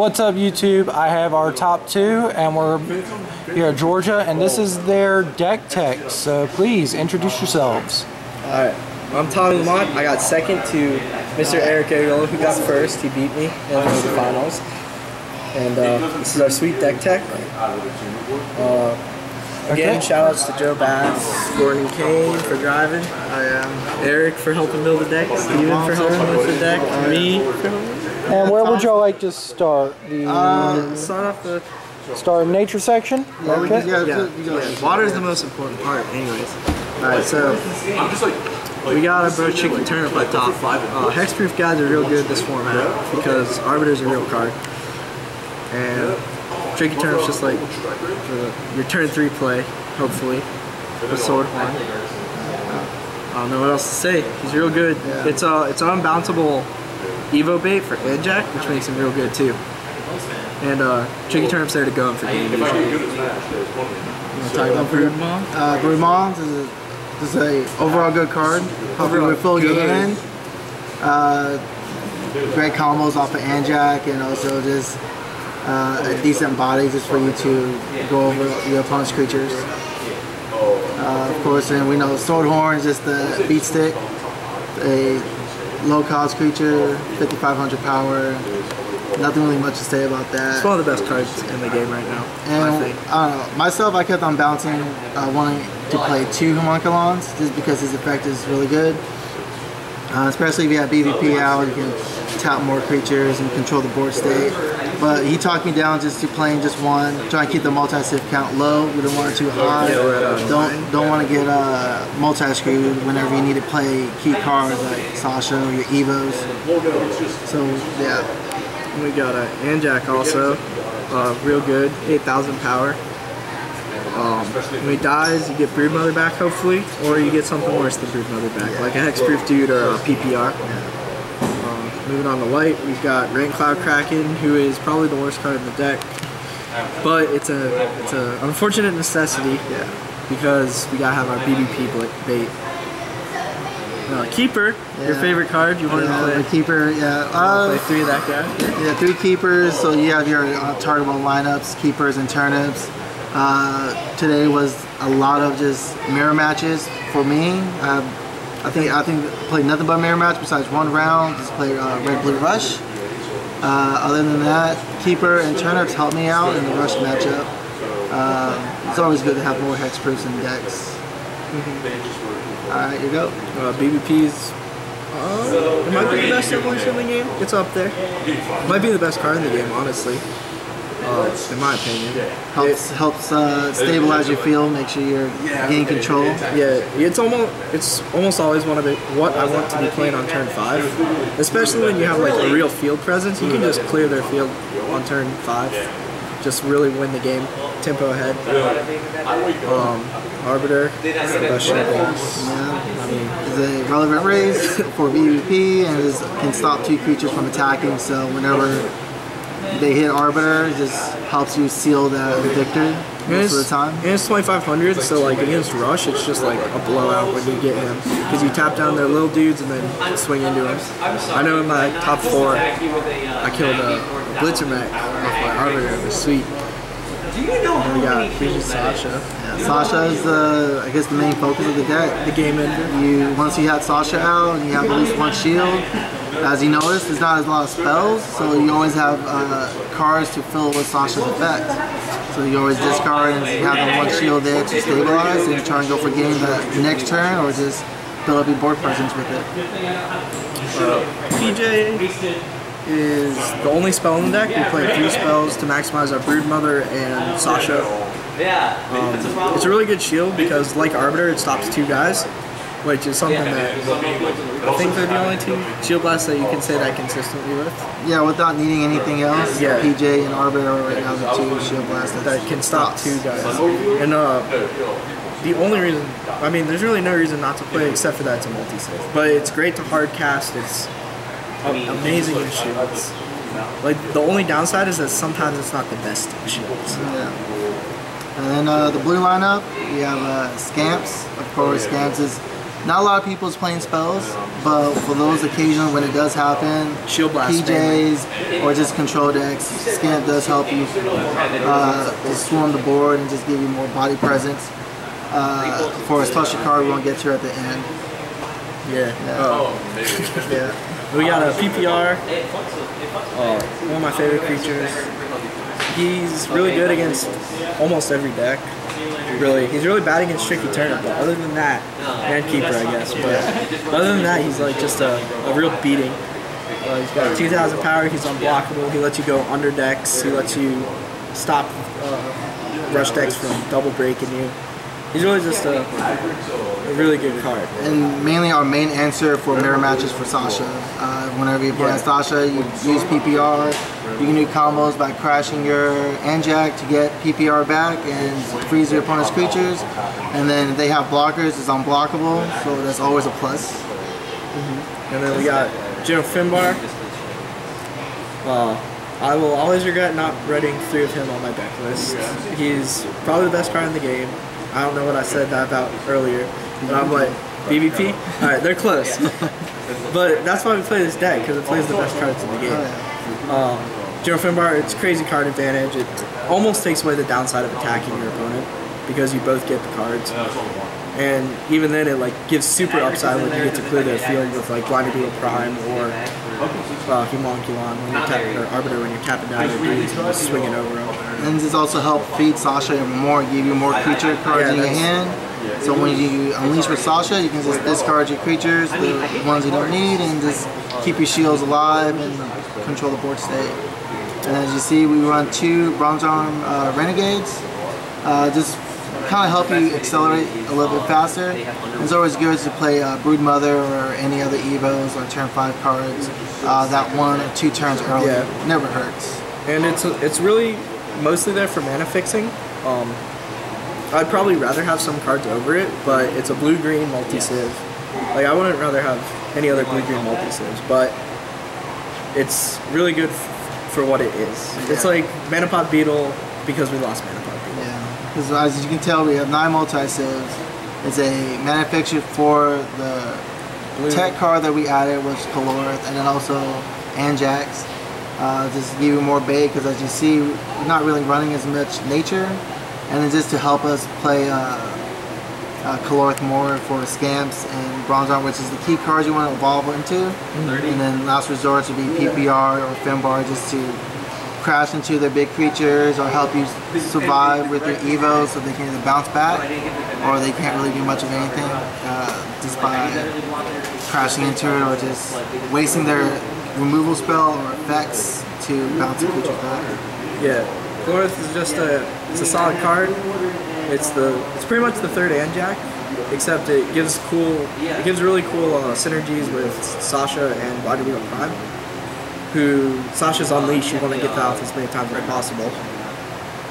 What's up YouTube? I have our top two and we're here at Georgia and this is their deck tech. So please introduce yourselves. Alright, I'm Tommy Lamont. I got second to Mr. Eric Ariola who got first. He beat me in the finals. And uh, this is our sweet deck tech. Uh, again, Okay. shout outs to Joe Bass, Gordon Kane for driving. I am Eric for helping build the deck, Steven for helping with the deck, me. And where would y'all like to start? The Uh, start off the start nature section? Okay. yeah, yeah. Water is the most important part, anyways. Alright, so we got a bro chicken turnip up top. Uh, hexproof guys are real good this format because Arbiter's a real card. And Tricky Turnip's just like the, your turn three play, hopefully, with Sword Horn. I don't know what else to say. He's real good. It's a it's an unbounceable Evo bait for Anjac, which makes him real good too. And uh, Tricky Turnip's there to go in for game vision. You want to talk about Broodmom? Uh, Brumons is a, is a overall good card. Help you refill your good. hand. Uh, great combos off of Anjac and also just uh, a decent body just for you to go over your opponent's creatures. Uh, of course, and we know Swordhorn is just the beat stick, a low cost creature, 5500 power. Nothing really much to say about that. It's one of the best cards in the game right now, And I think. I don't know. Myself, I kept on bouncing, uh, wanting to play two homunculons just because his effect is really good. Uh, especially if you have BBP out, you can tap more creatures and control the board state. But he talked me down just to playing just one, trying to keep the multi-save count low. We don't want it too high. Yeah, we're at, uh, don't don't want to get uh, multi-screwed whenever you need to play key cards like Sasha or your Evos. So yeah, We got uh, Anjac also, uh, real good, 8,000 power. Um, when he dies, you get Broodmother back hopefully, or you get something worse than Broodmother back, like a Hexproof Dude or a PPR. Uh, moving on to light, we've got Rain Cloud Kraken, who is probably the worst card in the deck, but it's a it's a unfortunate necessity yeah. because we gotta have our BBP bait. Uh, Keeper, your favorite card, you want yeah, to play, keeper. Yeah. Uh, play three of that guy? Yeah, three keepers. So you have your uh, targetable lineups, keepers and turnips. Uh, today was a lot of just mirror matches for me. Uh, I think I think played nothing but mirror match besides one round. Just played uh, red blue rush. Uh, other than that, keeper and turnips helped me out in the rush matchup. Uh, it's always good to have more hexproofs and decks. All right, you go. Uh, BBP's uh, it might be the best evolution in the game. It's up there. Might be the best card in the game, honestly. Uh, in my opinion. Helps helps uh, stabilize your field, make sure you're gaining control. Yeah, it's almost it's almost always one of the what I want to be playing on turn five. Especially when you have like a real field presence, you can just clear their field on turn five. Just really win the game, tempo ahead. Um, Arbiter, the best shit boss. Yeah, is a relevant race for BBP and is, can stop two creatures from attacking. So whenever they hit Arbiter, it just helps you seal the victory most of the time. And it's 2500, so like against Rush, it's just like a blowout when you get him. Because you tap down their little dudes and then swing into him. I know in my top four, I killed a Blitzer Mech off my Arbiter. It was sweet. And we got Fusion Sasha, Yeah, Sasha is the, I guess, the main focus of the deck. the game ender. You once you have Sasha out and you have at least one shield. As you notice, there's not as lot of spells, so you always have uh, cards to fill with Sasha's effect. So you always discard and you have the one shield there to stabilize and try and go for game the next turn or just build up your board presence with it. PJ is the only spell in the deck. We play three spells to maximize our Broodmother and Sasha. Um, it's a really good shield because, like Arbiter, it stops two guys, which is something that I think they're the only two shield blasts that you can say that consistently with Yeah, without needing anything else, Yeah. PJ and Arbiter are right now the two shield blasts that, that can stop two guys. And uh, the only reason, I mean, there's really no reason not to play except for that it's a multi-save. But it's great to hard cast. It's amazing in shields. Like the only downside is that sometimes it's not the best in shields. Yeah. And then uh, the blue lineup, we have uh, Scamps. Of course, Scamps is not a lot of people is playing spells, but for those occasions when it does happen, Shield Blast PJs or just control decks, Scamp does help you uh, swarm the board and just give you more body presence. Uh, for a special card we won't get to at the end. Yeah. Oh. yeah. We got a PPR. Uh, one of my favorite creatures. He's really good against almost every deck. Really, he's really bad against Tricky Turnip, but other than that, and Keeper, I guess. But other than that, he's like just a, a real beating. Uh, he's got 2,000 power. He's unblockable. He lets you go under decks. He lets you stop uh, rush decks from double breaking you. He's really just a, a really good card. And mainly our main answer for mirror matches for Sasha. Uh, whenever you play Yeah. Sasha, you use PPR. You can do combos by crashing your Anjac to get PPR back and freeze your opponent's creatures. And then if they have blockers, it's unblockable, so that's always a plus. And then we got General Finbar. Uh, I will always regret not writing three of him on my deck list. He's probably the best card in the game. I don't know what I said that about earlier, but I'm like, BBP? Alright, they're close. but that's why we play this deck, because it plays the best cards in the game. Um, General Finbar, it's crazy card advantage. It almost takes away the downside of attacking your opponent, because you both get the cards. And even then, it like gives super upside when you get to clear their field with like Blinder Beetle Prime or uh, Humonculon when you're or Arbiter when you're tapping down their dudes and just swinging over them. And this also help feed Sasha even more, give you more creature cards Yeah, in your hand. So when you unleash with Sasha, you can just discard your creatures, the ones you don't need, and just keep your shields alive and control the board state. And as you see, we run two Bronze Arm uh, Renegades. Uh, just kind of help you accelerate a little bit faster. It's always good to play uh, Brood Mother or any other Evos or turn 5 cards uh, that one or two turns early. Yeah. Never hurts. And it's it's really mostly there for mana fixing. Um, I'd probably rather have some cards over it, but it's a blue green multi civ. Like I wouldn't rather have any other blue green multi sieves, but it's really good f- for what it is. It's Yeah. like Manapod Beetle because we lost Manapod Beetle. Yeah, because as you can tell, we have nine multi-sieves. It's a manufactured for the Blue. tech card that we added, which is Calorith, and then also Anjax. Uh, just give you more bait, because as you see, we're not really running as much nature, and then just to help us play uh, uh, Calorith more for Scamps and Bronze Arm, which is the key cards you want to evolve into. And then last resort would be PPR or Finbar, just to crash into their big creatures or help you survive with your Evo so they can either bounce back or they can't really do much of anything uh, just by crashing into it or just wasting their removal spell or effects to bounce the creature back. Yeah, Glorith is just a it's a solid card. It's the it's pretty much the third Anjac, except it gives cool it gives really cool uh, synergies with Sasha and Beetle Prime. Who Sasha's unleash, you want to get that off as many times as possible.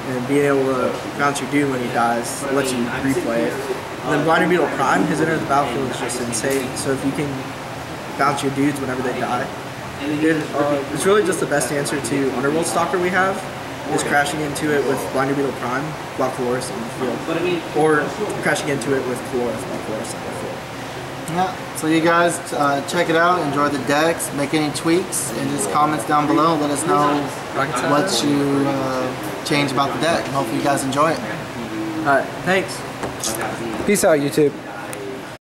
And being able to bounce your dude when he dies lets you replay it. And then Blinder Beetle Prime, his enter the battlefield is just insane. So if you can bounce your dudes whenever they die, it's really just the best answer to Underworld Stalker we have, is crashing into it with Blinder Beetle Prime while Colores on the field. Or crashing into it with Colores while Colores on the field. Yeah, so you guys uh, check it out, enjoy the decks, make any tweaks, and just comments down below. Let us know what you uh, change about the deck, and hopefully you guys enjoy it. Alright, thanks. Peace out, YouTube.